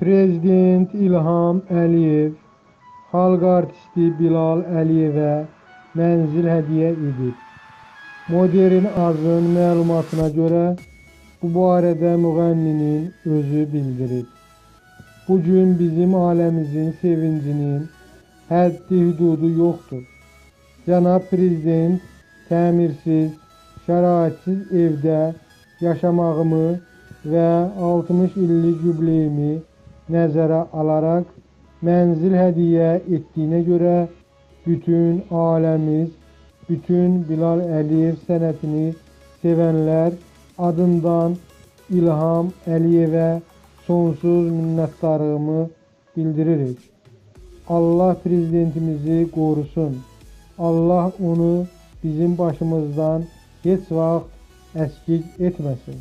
Prezident İlham Əliyev xalq artisti Bilal Əliyevə mənzil hədiyyə edib. Modern Azın məlumatına görə bu barədə müğənninin özü bildirib. Bu gün bizim ailəmizin sevincinin həddi-hüdudu yoxdur. Cənab Prezident təmirsiz, şəraitsiz evdə yaşamağımı və 60 illik yubileyimi nəzərə alaraq mənzil hədiyyə etdiyinə görə bütün ailəmiz, bütün Bilal Əliyev sənətini sevənlər adından İlham Əliyevə sonsuz minnətdarlığımı bildiririk. Allah prezidentimizi qorusun. Allah onu bizim başımızdan heç vaxt əskik etməsin.